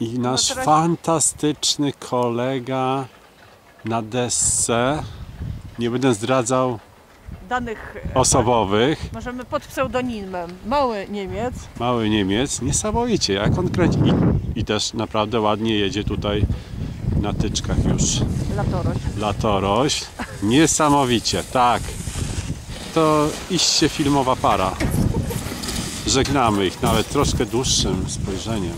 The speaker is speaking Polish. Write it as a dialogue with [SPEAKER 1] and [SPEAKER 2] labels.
[SPEAKER 1] I no nasz
[SPEAKER 2] teraz-
[SPEAKER 1] fantastyczny kolega na desce. Nie będę zdradzał
[SPEAKER 2] Danych e,
[SPEAKER 1] osobowych.
[SPEAKER 2] możemy pod pseudonimem Mały Niemiec.
[SPEAKER 1] Mały Niemiec. Niesamowicie, jak on kręci. I, I też naprawdę ładnie jedzie tutaj na tyczkach już
[SPEAKER 2] Latoroś.
[SPEAKER 1] latorośl. Niesamowicie, tak. To iście filmowa para. Żegnamy ich nawet troszkę dłuższym spojrzeniem.